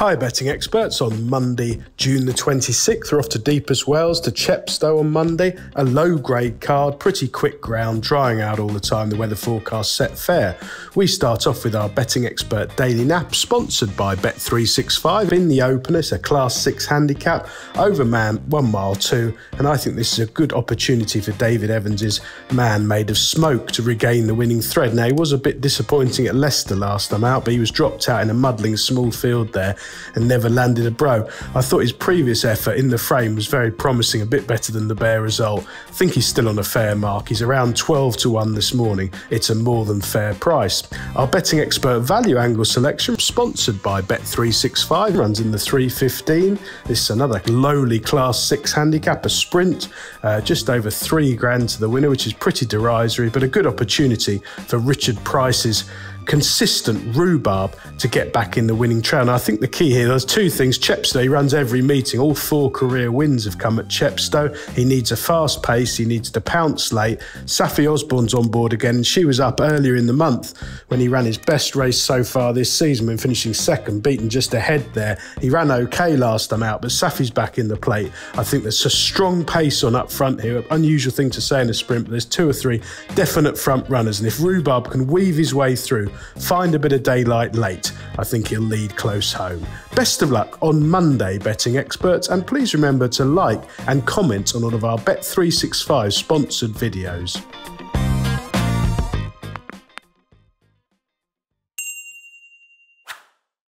Hi, betting experts. On Monday, June the 26th, we're off to Deepest Wales to Chepstow on Monday. A low grade card, pretty quick ground, drying out all the time. The weather forecast set fair. We start off with our betting expert daily nap, sponsored by Bet365. In the opener, it's a Class 6 handicap, over man, one mile two. And I think this is a good opportunity for David Evans's man made of smoke to regain the winning thread. Now, he was a bit disappointing at Leicester last time out, but he was dropped out in a muddling small field there and never landed a bro. I thought his previous effort in the frame was very promising, a bit better than the bare result. I think he's still on a fair mark. He's around 12 to 1 this morning. It's a more than fair price. Our betting expert value angle selection, sponsored by Bet365, runs in the 315. This is another lowly class 6 handicap, a sprint, uh, just over 3 grand to the winner, which is pretty derisory, but a good opportunity for Richard Price's consistent rhubarb to get back in the winning trail. And I think the key here, there's two things. Chepstow, he runs every meeting. All four career wins have come at Chepstow. He needs a fast pace. He needs to pounce late. Saffie Osborne's on board again. She was up earlier in the month when he ran his best race so far this season when finishing second, beaten just ahead there. He ran okay last time out, but Saffie's back in the plate. I think there's a strong pace on up front here. Unusual thing to say in a sprint, but there's two or three definite front runners. And if Rhubarb can weave his way through, find a bit of daylight late, I think he'll lead close home. Best of luck on Monday, betting experts, and please remember to like and comment on all of our Bet365 sponsored videos.